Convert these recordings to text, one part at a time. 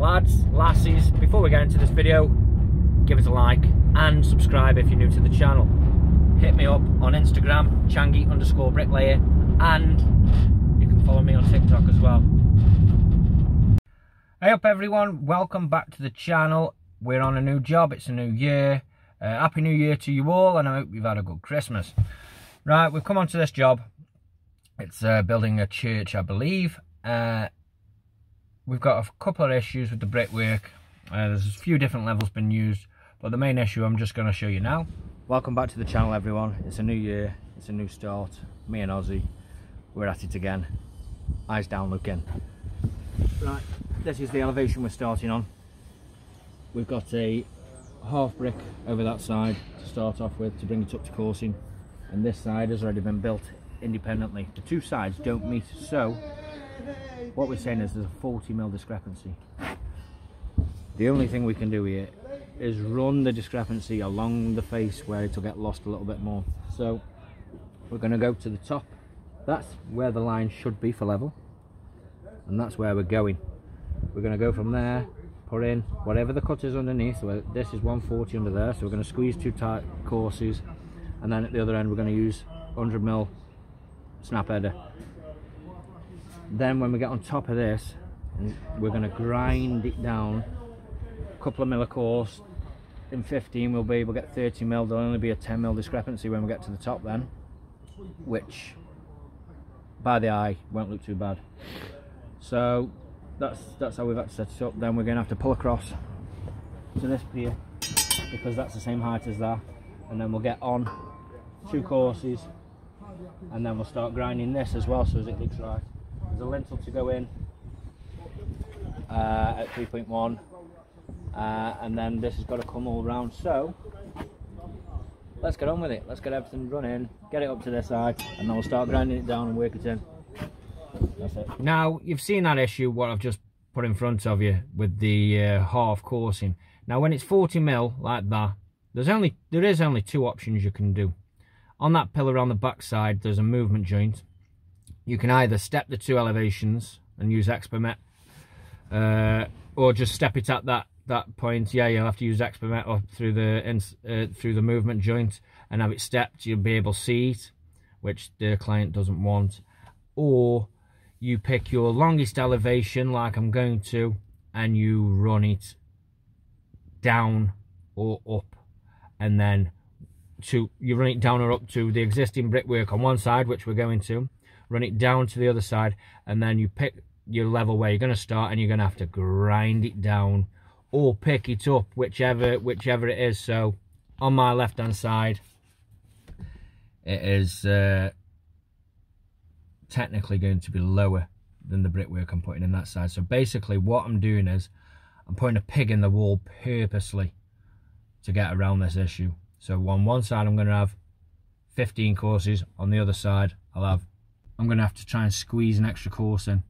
Lads, lassies, before we get into this video, give us a like and subscribe if you're new to the channel. Hit me up on Instagram, Changy underscore bricklayer, and you can follow me on TikTok as well. Hey up everyone, welcome back to the channel. We're on a new job, it's a new year. Uh, Happy New Year to you all and I hope you've had a good Christmas. Right, we've come onto this job. It's uh, building a church, I believe. Uh, we've got a couple of issues with the brickwork. Uh, there's a few different levels been used, but the main issue I'm just going to show you now. Welcome back to the channel everyone. It's a new year, it's a new start. Me and Ozzy, we're at it again. Eyes down looking. Right, this is the elevation we're starting on. We've got a half brick over that side to start off with to bring it up to coursing and this side has already been built independently. The two sides don't meet so what we're saying is there's a 40 mil discrepancy. The only thing we can do here is run the discrepancy along the face where it'll get lost a little bit more. So we're going to go to the top. That's where the line should be for level and that's where we're going. We're going to go from there put in whatever the cut is underneath so this is 140 under there so we're going to squeeze two tight courses and then at the other end we're going to use 100 mil snap header. Then when we get on top of this we're going to grind it down. A couple of mil a course. In 15 we'll be to get 30 mil. There'll only be a 10 mil discrepancy when we get to the top then which by the eye won't look too bad. So that's that's how we've had to set it up. Then we're going to have to pull across to this pier because that's the same height as that. And then we'll get on two courses and then we'll start grinding this as well so as it looks right there's a lintel to go in uh, at 3.1 uh, and then this has got to come all round so let's get on with it let's get everything running get it up to this side and then we'll start grinding it down and work it in that's it now, you've seen that issue, what I've just put in front of you with the uh, half coursing. Now, when it's 40 mil like that, there's only there is only two options you can do. On that pillar on the back side, there's a movement joint. You can either step the two elevations and use Expamet, uh, or just step it at that that point. Yeah, you'll have to use Expamet or through the uh, through the movement joint and have it stepped. You'll be able to see it, which the client doesn't want. Or you pick your longest elevation like I'm going to and you run it down or up and then to you run it down or up to the existing brickwork on one side which we're going to run it down to the other side and then you pick your level where you're going to start and you're going to have to grind it down or pick it up whichever whichever it is so on my left hand side it is uh, technically going to be lower than the brickwork I'm putting in that side. So basically what I'm doing is I'm putting a pig in the wall purposely to get around this issue. So on one side I'm going to have 15 courses, on the other side I'll have, I'm going to have to try and squeeze an extra course in.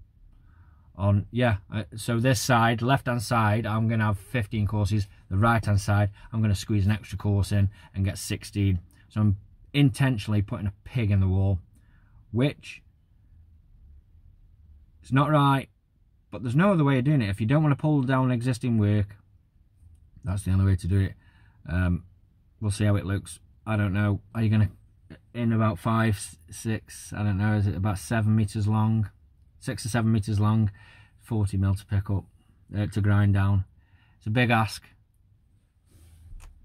On, yeah, so this side, left hand side, I'm going to have 15 courses. The right hand side, I'm going to squeeze an extra course in and get 16. So I'm intentionally putting a pig in the wall, which it's not right, but there's no other way of doing it. If you don't want to pull down existing work, that's the only way to do it. Um, we'll see how it looks. I don't know. Are you going to, in about five, six, I don't know, is it about seven meters long? Six or seven meters long, 40 mil to pick up, uh, to grind down. It's a big ask,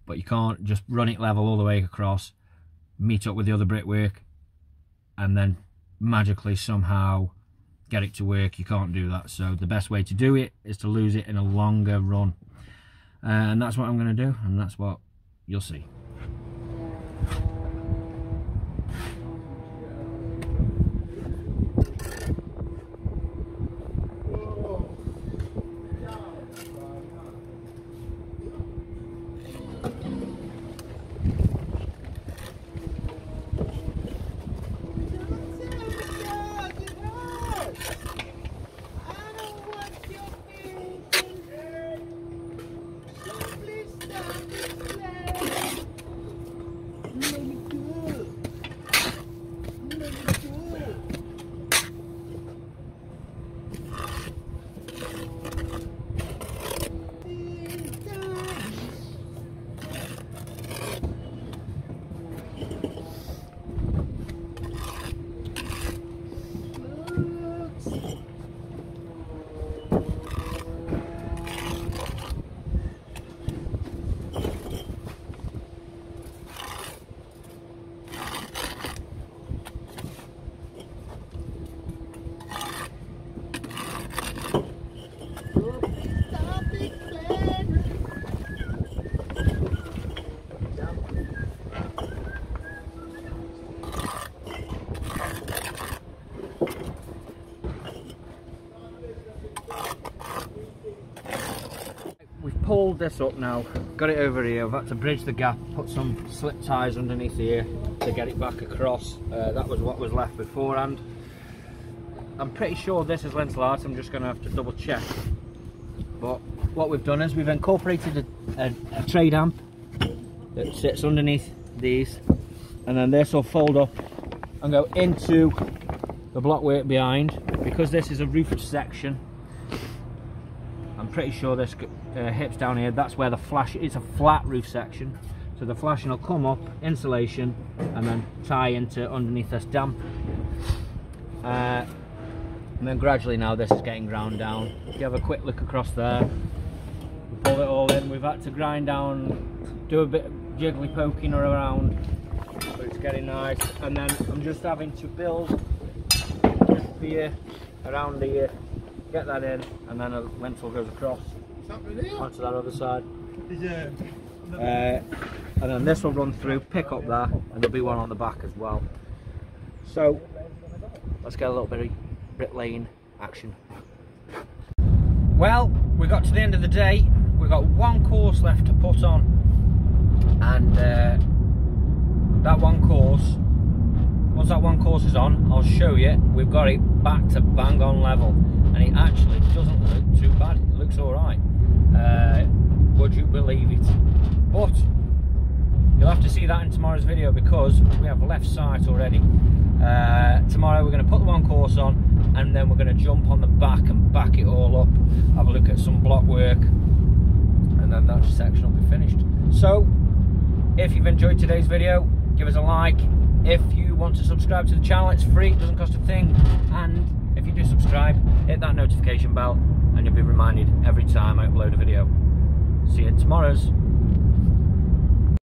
but you can't just run it level all the way across, meet up with the other brickwork, and then magically somehow get it to work you can't do that so the best way to do it is to lose it in a longer run uh, and that's what I'm going to do and that's what you'll see pulled this up now, got it over here. I've had to bridge the gap, put some slip ties underneath here to get it back across. Uh, that was what was left beforehand. I'm pretty sure this is lintel art, I'm just going to have to double check. But what we've done is we've incorporated a, a, a tray damp that sits underneath these and then this will fold up and go into the block work behind because this is a roofed section pretty sure this uh, hips down here that's where the flash it's a flat roof section. So the flashing will come up insulation and then tie into underneath this damp. Uh, and then gradually now this is getting ground down. If you have a quick look across there we pull it all in. We've had to grind down do a bit of jiggly poking around but it's getting nice. And then I'm just having to build here around here get that in and then a lintel goes across onto that other side. Uh, and then this will run through pick up there and there'll be one on the back as well. So let's get a little bit of lane action. Well we got to the end of the day. We've got one course left to put on. And uh, that one course once that one course is on I'll show you we've got it back to bang on level. And it actually doesn't look too bad. It looks all right. Uh, would you believe it? But you'll have to see that in tomorrow's video because we have left sight already. Uh, tomorrow we're going to put the one course on and then we're going to jump on the back and back it all up have a look at some block work and then that section will be finished. So if you've enjoyed today's video give us a like. If you want to subscribe to the channel, it's free, it doesn't cost a thing. And if you do subscribe, hit that notification bell and you'll be reminded every time I upload a video. See you tomorrow's.